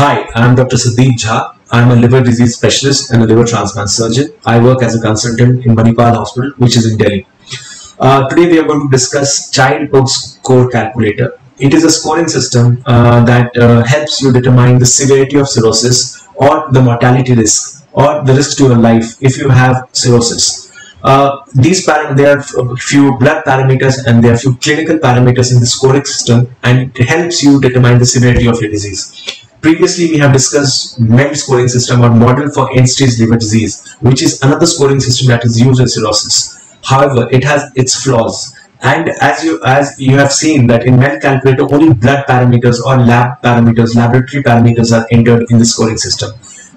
Hi, I'm Dr. Sandeep Jha. I'm a liver disease specialist and a liver transplant surgeon. I work as a consultant in Manipal Hospital, which is in Delhi. Uh, today we are going to discuss Child Pugh Score Calculator. It is a scoring system uh, that uh, helps you determine the severity of cirrhosis or the mortality risk or the risk to your life if you have cirrhosis. Uh, these there are a few blood parameters and there are few clinical parameters in the scoring system and it helps you determine the severity of your disease. Previously, we have discussed MELD scoring system or model for end-stage liver disease, which is another scoring system that is used in cirrhosis. However, it has its flaws. And as you as you have seen that in MELD calculator, only blood parameters or lab parameters, laboratory parameters are entered in the scoring system.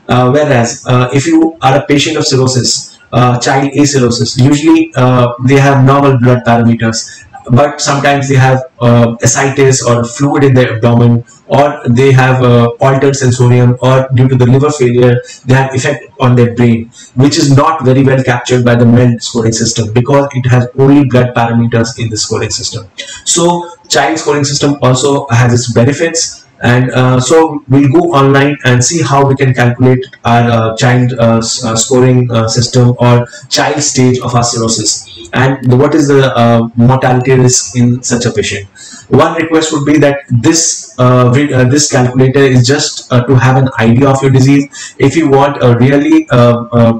Uh, whereas uh, if you are a patient of cirrhosis, uh, child A cirrhosis, usually uh, they have normal blood parameters but sometimes they have uh, ascites or fluid in their abdomen or they have uh, altered sensorium or due to the liver failure they have effect on their brain which is not very well captured by the MELD scoring system because it has only blood parameters in the scoring system. So child scoring system also has its benefits and uh, so we'll go online and see how we can calculate our uh, child uh, uh scoring uh, system or child stage of our cirrhosis and what is the uh, mortality risk in such a patient? One request would be that this uh, uh, this calculator is just uh, to have an idea of your disease. If you want a really uh,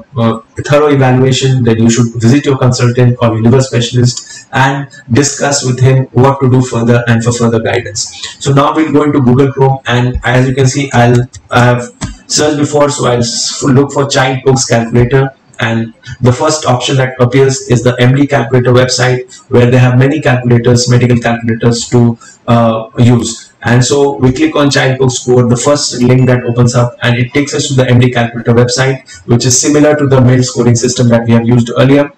thorough evaluation then you should visit your consultant or your liver specialist and discuss with him what to do further and for further guidance. So now we'll go into google chrome and as you can see i'll I have searched before so i'll look for child Pughs calculator and the first option that appears is the MD calculator website where they have many calculators, medical calculators to uh, use. And so we click on Child Pugh score, the first link that opens up and it takes us to the MD calculator website, which is similar to the MELD scoring system that we have used earlier.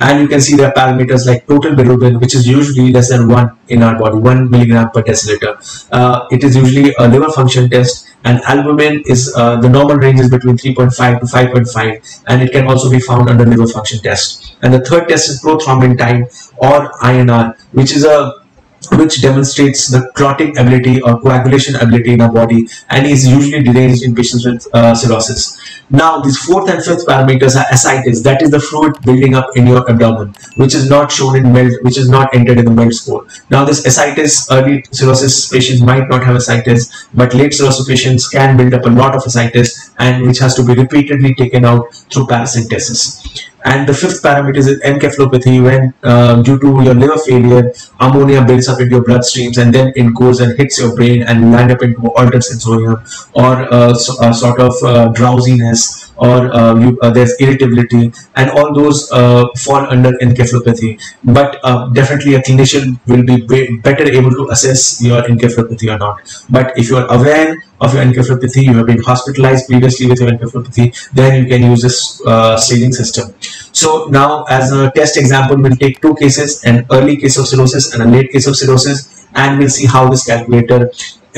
And you can see the parameters like total bilirubin which is usually less than 1 in our body 1 milligram per deciliter. Uh, it is usually a liver function test and albumin is uh, the normal range is between 3.5 to 5.5 and it can also be found under liver function test. And the third test is prothrombin time or INR which is a which demonstrates the clotting ability or coagulation ability in our body and is usually deranged in patients with uh, cirrhosis. Now, these fourth and fifth parameters are ascites, that is the fluid building up in your abdomen, which is not shown in MELD, which is not entered in the MELD score. Now, this ascites, early cirrhosis patients might not have ascites, but late cirrhosis patients can build up a lot of ascites and which has to be repeatedly taken out through paracentesis. And the fifth parameter is encephalopathy when uh, due to your liver failure, ammonia builds up into your bloodstreams and then it goes and hits your brain and land up into altered sensorium or uh, so, uh, sort of uh, drowsiness or uh, you, uh, there's irritability and all those uh, fall under encephalopathy. But definitely a clinician will be better able to assess your encephalopathy or not. But if you are aware of your encephalopathy you have been hospitalized previously with your encephalopathy then you can use this staging system. So now as a test example we'll take two cases an early case of cirrhosis and a late case of cirrhosis and we'll see how this calculator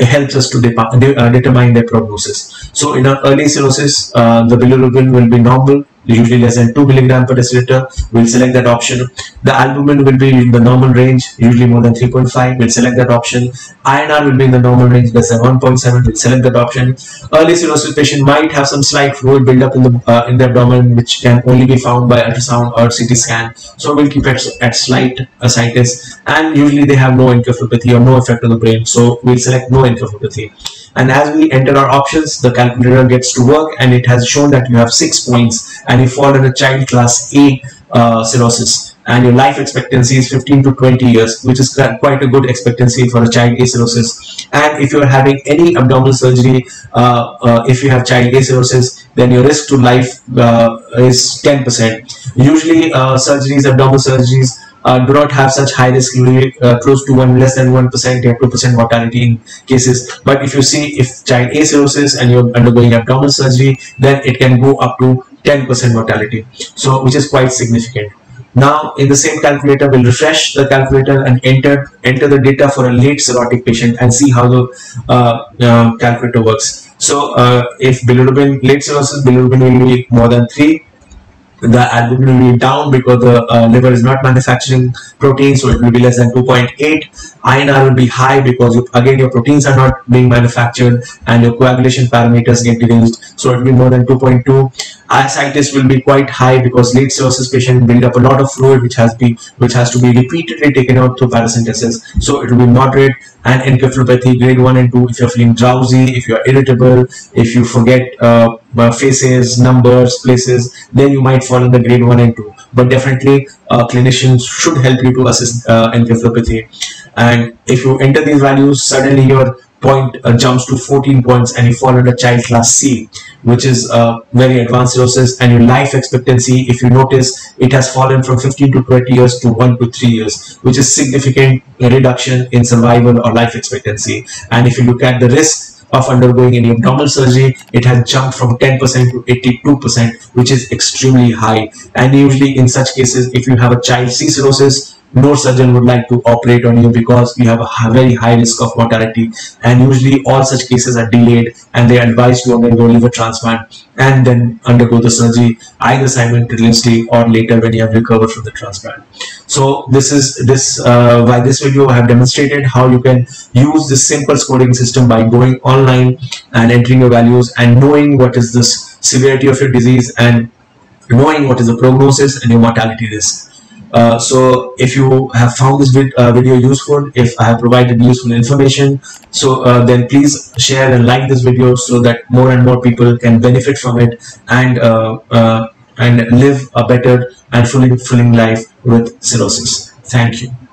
helps us to de uh, determine their prognosis. So in an early cirrhosis, uh, the bilirubin will be normal usually less than 2 milligram per deciliter. We'll select that option. The albumin will be in the normal range usually more than 3.5 we'll select that option. INR will be in the normal range less than 1.7 we'll select that option. Early cirrhosis patient might have some slight fluid buildup in the uh, in the abdomen which can only be found by ultrasound or CT scan. So we'll keep it at slight ascites and usually they have no encephalopathy or no effect on the brain. So we'll select no encephalopathy and as we enter our options the calculator gets to work and it has shown that you have six points and you fall in a child class A uh, cirrhosis. And your life expectancy is 15 to 20 years which is quite a good expectancy for a child A cirrhosis. And if you are having any abdominal surgery uh, uh, if you have child A cirrhosis then your risk to life uh, is 10% usually uh, surgeries abdominal surgeries uh, do not have such high risk, usually uh, close to one less than one percent, you two percent mortality in cases. But if you see if child A cirrhosis and you're undergoing abdominal surgery, then it can go up to 10% mortality. So which is quite significant. Now in the same calculator, we'll refresh the calculator and enter enter the data for a late cirrhotic patient and see how the uh, uh, calculator works. So uh, if bilirubin late cirrhosis bilirubin will be more than three the albumin will be down because the uh, liver is not manufacturing protein so it will be less than 2.8 INR will be high because you, again your proteins are not being manufactured and your coagulation parameters get reduced so it will be more than 2.2 ascites will be quite high because late cirrhosis patient build up a lot of fluid which has been which has to be repeatedly taken out through paracentesis so it will be moderate and encephalopathy grade 1 and 2 if you're feeling drowsy if you're irritable if you forget uh, uh, faces numbers places then you might fall in the grade 1 and 2 but definitely uh, clinicians should help you to assess uh, encephalopathy. And if you enter these values suddenly your point uh, jumps to 14 points and you fall under child class C which is a very advanced cirrhosis and your life expectancy if you notice it has fallen from 15 to 20 years to 1 to 3 years which is significant reduction in survival or life expectancy. And if you look at the risk of undergoing any abdominal surgery it has jumped from 10% to 82% which is extremely high. And usually in such cases if you have a child C cirrhosis no surgeon would like to operate on you because you have a very high risk of mortality. And usually all such cases are delayed and they advise you to undergo liver transplant and then undergo the surgery either simultaneously or later when you have recovered from the transplant. So this is this uh, by this video i have demonstrated how you can use this simple scoring system by going online and entering your values and knowing what is this severity of your disease and knowing what is the prognosis and your mortality risk uh, so if you have found this vid uh, video useful, if I have provided useful information, so uh, then please share and like this video so that more and more people can benefit from it and uh, uh, and live a better and fully fulfilling life with cirrhosis. Thank you.